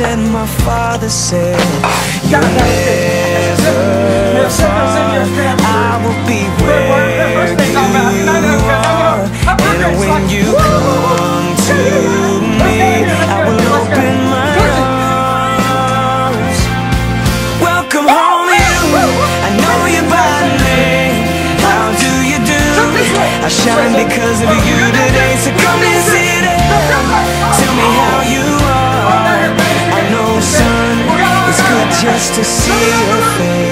and my father said, You'll never find I will be where you are. And when you come to me, I will open my arms. Welcome home, you. I know you by name. How do you do? I shine because of you today. to see your face.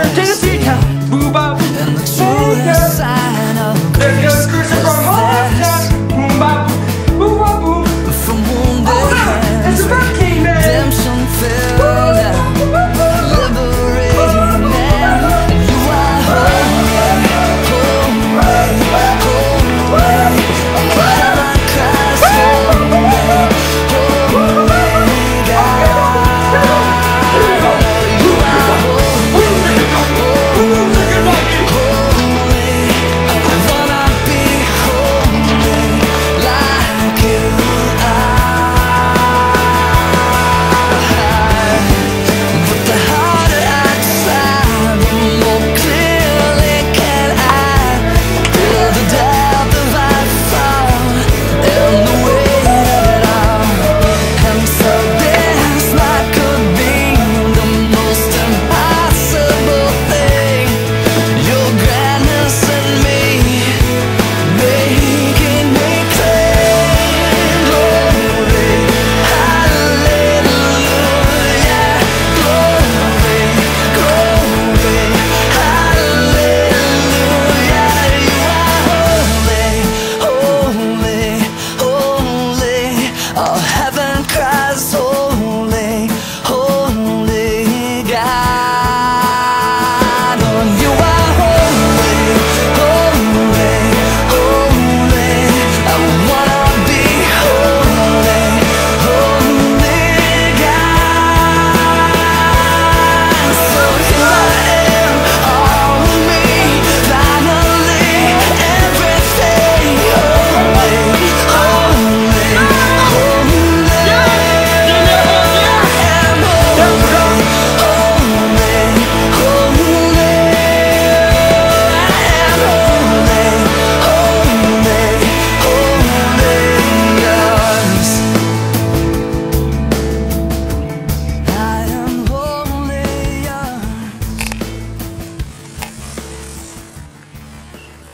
emergency. Boob up and look so inside.